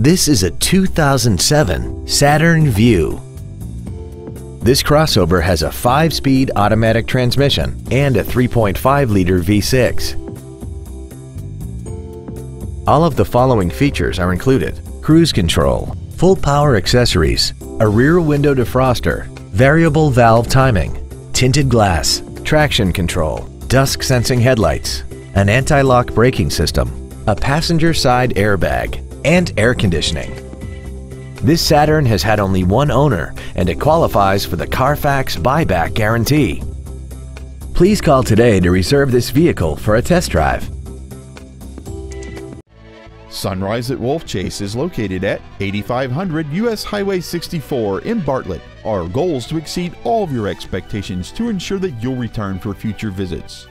This is a 2007 Saturn Vue. This crossover has a 5-speed automatic transmission and a 3.5-liter V6. All of the following features are included. Cruise control, full power accessories, a rear window defroster, variable valve timing, tinted glass, traction control, dusk sensing headlights, an anti-lock braking system, a passenger side airbag, and air conditioning. This Saturn has had only one owner and it qualifies for the Carfax buyback guarantee. Please call today to reserve this vehicle for a test drive. Sunrise at Wolfchase is located at 8500 US Highway 64 in Bartlett. Our goal is to exceed all of your expectations to ensure that you'll return for future visits.